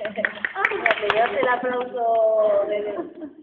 Ay, el aplauso de...